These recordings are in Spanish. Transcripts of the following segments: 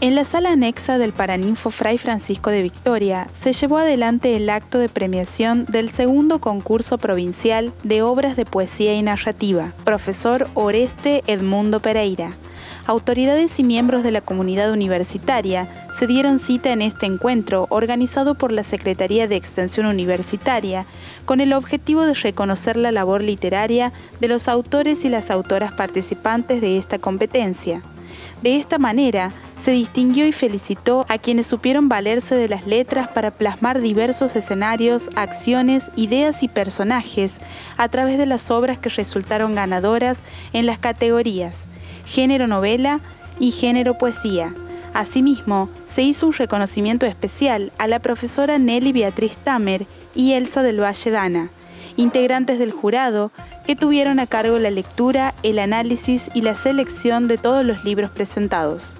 En la sala anexa del Paraninfo Fray Francisco de Victoria se llevó adelante el acto de premiación del segundo concurso provincial de obras de poesía y narrativa, profesor Oreste Edmundo Pereira. Autoridades y miembros de la comunidad universitaria se dieron cita en este encuentro organizado por la Secretaría de Extensión Universitaria con el objetivo de reconocer la labor literaria de los autores y las autoras participantes de esta competencia. De esta manera, se distinguió y felicitó a quienes supieron valerse de las letras para plasmar diversos escenarios, acciones, ideas y personajes a través de las obras que resultaron ganadoras en las categorías género novela y género poesía. Asimismo, se hizo un reconocimiento especial a la profesora Nelly Beatriz Tamer y Elsa del Valle Dana, integrantes del jurado que tuvieron a cargo la lectura, el análisis y la selección de todos los libros presentados.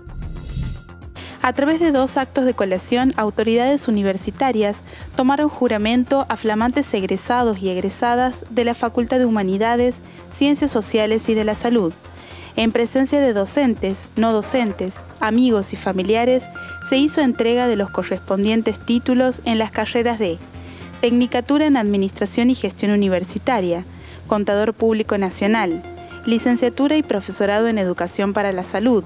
A través de dos actos de colación, autoridades universitarias tomaron juramento a flamantes egresados y egresadas de la Facultad de Humanidades, Ciencias Sociales y de la Salud. En presencia de docentes, no docentes, amigos y familiares, se hizo entrega de los correspondientes títulos en las carreras de Tecnicatura en Administración y Gestión Universitaria, Contador Público Nacional, Licenciatura y Profesorado en Educación para la Salud,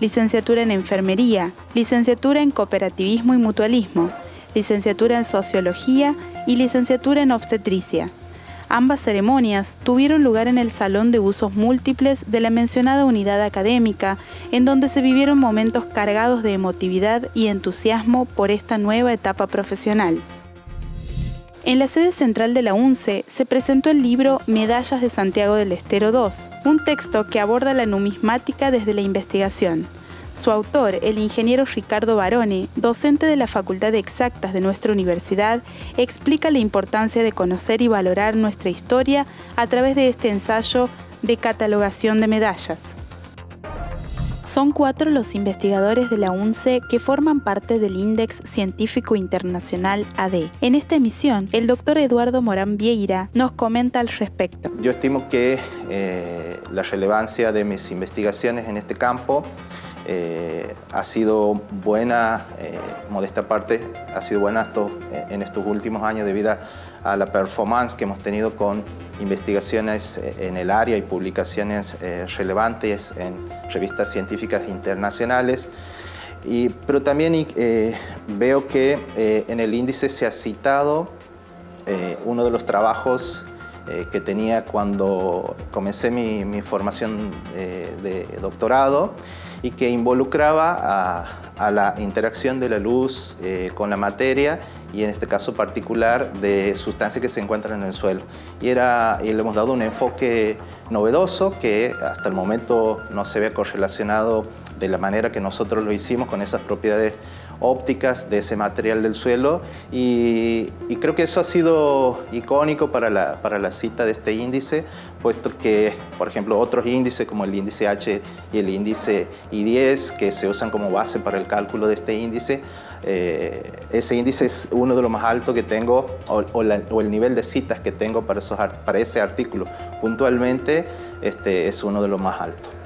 licenciatura en Enfermería, licenciatura en Cooperativismo y Mutualismo, licenciatura en Sociología y licenciatura en Obstetricia. Ambas ceremonias tuvieron lugar en el Salón de Usos Múltiples de la mencionada unidad académica, en donde se vivieron momentos cargados de emotividad y entusiasmo por esta nueva etapa profesional. En la sede central de la UNCE se presentó el libro Medallas de Santiago del Estero II, un texto que aborda la numismática desde la investigación. Su autor, el ingeniero Ricardo Barone, docente de la Facultad de Exactas de nuestra universidad, explica la importancia de conocer y valorar nuestra historia a través de este ensayo de catalogación de medallas. Son cuatro los investigadores de la UNCE que forman parte del Índex Científico Internacional AD. En esta emisión, el doctor Eduardo Morán Vieira nos comenta al respecto. Yo estimo que eh, la relevancia de mis investigaciones en este campo eh, ha sido buena, eh, modesta parte, ha sido buena en estos últimos años debido a la performance que hemos tenido con investigaciones en el área y publicaciones eh, relevantes en revistas científicas internacionales. Y, pero también veo que en el índice se ha citado uno de los trabajos que tenía cuando comencé mi, mi formación de doctorado y que involucraba a, la interacción de la luz eh, con la materia y en este caso particular de sustancias que se encuentran en el suelo. Y, era, y le hemos dado un enfoque novedoso que hasta el momento no se ve correlacionado de la manera que nosotros lo hicimos con esas propiedades ópticas de ese material del suelo y, creo que eso ha sido icónico para la, para la cita de este índice, puesto que, por ejemplo, otros índices como el índice H y el índice I10, que se usan como base para el cálculo de este índice, eh, ese índice es uno de los más altos que tengo, o, o, el nivel de citas que tengo para, esos, para ese artículo puntualmente este, es uno de los más altos.